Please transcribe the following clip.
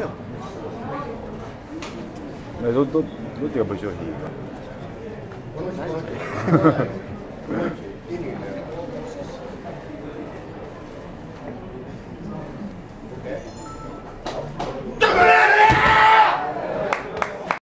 やもんどどどっちが部長品い？